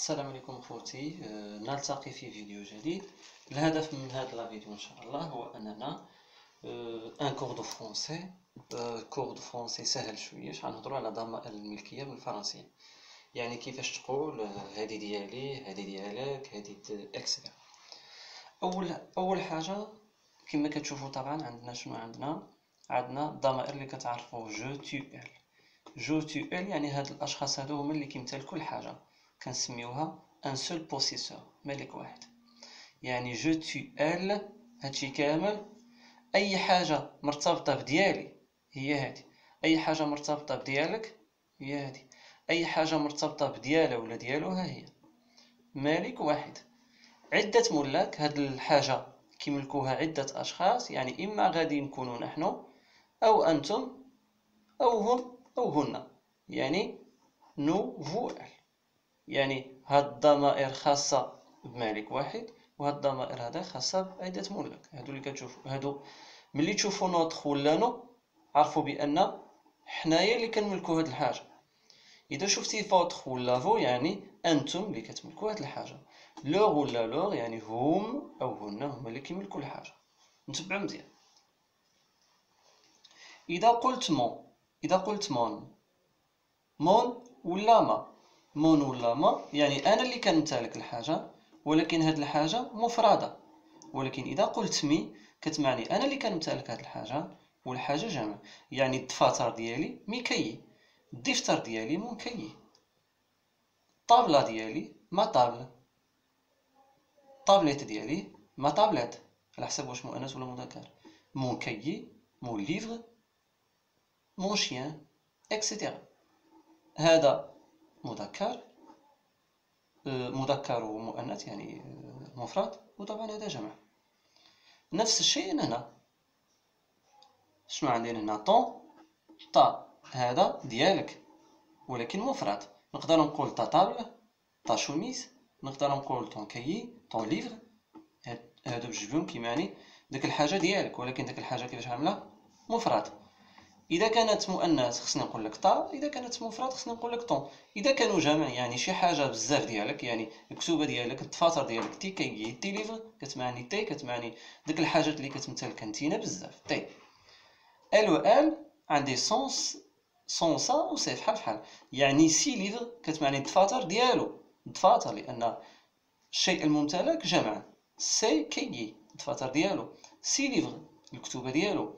السلام عليكم خوتي. آه، نلتقي في فيديو جديد. الهدف من هذا الفيديو إن شاء الله هو أننا un cours de français cours de français سهل شوية. غنهضروا على ضمائر الملكية بالفرنسية. يعني كيفاش تقول هذه ديالي هذه ديالك هذه et cetera أول أول حاجة كما كتشوفوا طبعا عندنا شنو عندنا؟ عندنا الضمائر اللي كتعرفوا je tu il. je tu il يعني هاد الأشخاص هادو هما اللي كيمتلكوا الحاجة. كنسميوها un seul possesseur ملك واحد يعني je tu il هادشي كامل اي حاجة مرتبطه بديالي هي هادي اي حاجة مرتبطه بديالك هي هادي اي حاجة مرتبطه بديالها ولا ديالو ها هي مالك واحد عده ملاك هاد الحاجة كيملكوها عده اشخاص يعني اما غادي نكونوا نحن أو أنتم أو هم أو هن يعني nous vous ils يعني هاد الضمائر خاصة بمالك واحد وهاد الضمائر هذا خاصة بعدة ملاك هادو اللي كتشوفو هادو ملي تشوفو notre ولا nos عرفو بأن حنايا اللي كنملكو هاد الحاجة. إذا شفتي votre ولا vos يعني أنتم اللي كتملكو هاد الحاجة. لوغ ولا لوغ يعني هم أو هن هما اللي كيملكو الحاجة. نتبعو مزيان. إذا قلت mon إذا قلت mon mon ولا ma؟ mon ولا ma يعني أنا اللي كنمتلك الحاجة ولكن هاد الحاجة مفردة. ولكن إذا قلت mes كتمعني أنا اللي كنمتلك هاد الحاجة والحاجة جمع يعني الدفاتر ديالي mes cahiers الدفتر ديالي mon cahier الطابله ديالي ma table. الطابليت ديالي ma tablette. على حسب واش مؤنث ولا مذكر. mon cahier mon livre mon chien et cetera هذا مذكر آه، مذكر ومؤنث يعني آه، مفرد وطبعا هذا جمع. نفس الشيء هنا. شنو عندي هنا؟ ton ta هذا ديالك ولكن مفرد. نقدر نقول ta table ta chemise نقدر نقول ton cahier ton livre هادو بجوج بهم كيمعني ديك الحاجة ديالك ولكن ديك الحاجة كيفاش عاملة؟ مفرد. إذا كانت مؤنث خصني نقول لك ta إذا كانت مفرد خصني نقول لك ton إذا كانوا جمع يعني شي حاجة بزاف ديالك يعني الكتوبة ديالك الدفاتر ديالك tes cahiers tes livres كتمعني tes كتمعني ديك الحاجات اللي كتمثل نتينا بزاف. tes il و elle عندي son sa son sa و ses فحال فحال. يعني ses livres كتمعني الدفاتر ديالو. الدفاتر لأن الشيء الممتلك جمع ses cahiers الدفاتر ديالو. ses livres الكتوبة ديالو.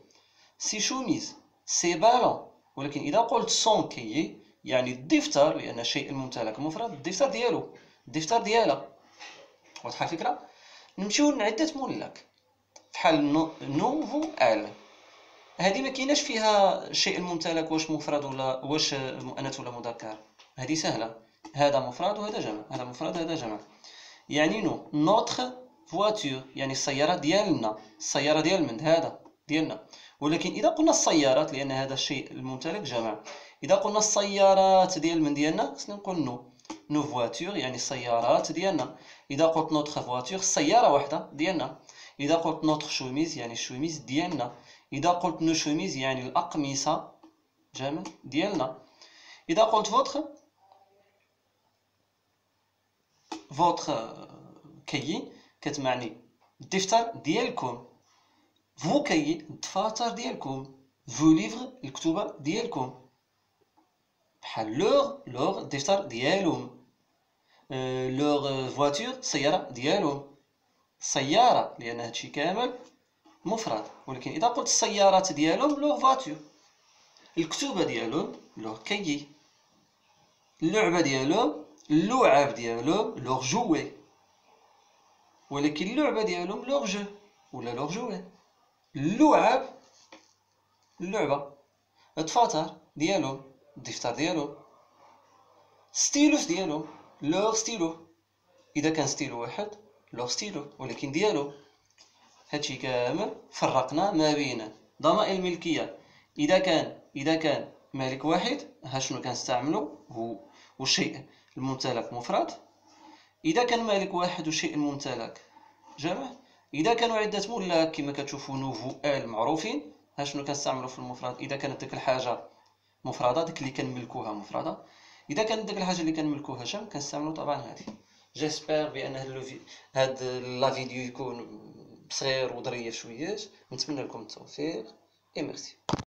ses chemises. ses ballons ولكن إذا قلت son cahier يعني الدفتر لأن الشيء الممتلك مفرد الدفتر ديالو. الدفتر ديالها واضحة الفكرة؟ نمشيو لعدة ملاك بحال nous vous ils. هذه ما كايناش فيها الشيء الممتلك واش مفرد ولا واش مؤنث ولا مذكر. هذه سهلة. هذا مفرد وهذا جمع. هذا مفرد هذا جمع. يعني nos notre voiture يعني السيارة ديالنا. السيارة ديال من؟ هذا ديالنا. ولكن إذا قلنا السيارات لأن هذا الشيء الممتلك جمع. إذا قلنا السيارات ديال من ديالنا؟ خصنا نقول nos. nos voitures يعني السيارات ديالنا. إذا قلت notre voiture السيارة واحدة ديالنا. إذا قلت notre chemise يعني الشوميز ديالنا. إذا قلت nos chemises يعني الأقمصة جمع ديالنا. إذا قلت votre votre cahier كتمعني الدفتر ديالكم. vos cahiers الدفاتر ديالكم vos livres الكتوبة ديالكم بحال لوغ لوغ الدفتر ديالهم leur voiture سيارة ديالهم سيارة لأن هادشي كامل مفرد. ولكن إذا قلت السيارات ديالهم leurs voitures الكتوبة ديالهم leurs cahiers اللعبة ديالهم اللعاب ديالهم leurs jouets. ولكن اللعبة ديالهم leur jeu ولا leur jouet. اللعب اللعبة الدفاتر ديالو الدفتر ديالو stylos ديالو leurs stylos اذا كان ستيلو واحد leur stylo ولكن ديالو هادشي كامل فرقنا ما بين ضمائر الملكية اذا كان اذا كان مالك واحد ها شنو كنستعملو هو والشيء الممتلك مفرد اذا كان مالك واحد والشيء الممتلك جمع إذا كانوا عدة ملاك كما كتشوفوا نوفو آل معروفين ها شنو كنستعملوا في المفرد؟ إذا كانت ديك الحاجة مفردة ديك اللي كنملكوها مفردة. إذا كانت ديك الحاجة اللي كنملكو هشام كنستعملو طبعا هذه جيسبر بأن هاد هاد لا فيديو يكون صغير وظريف شويات نتمنى لكم التوفيق إي ميرسي.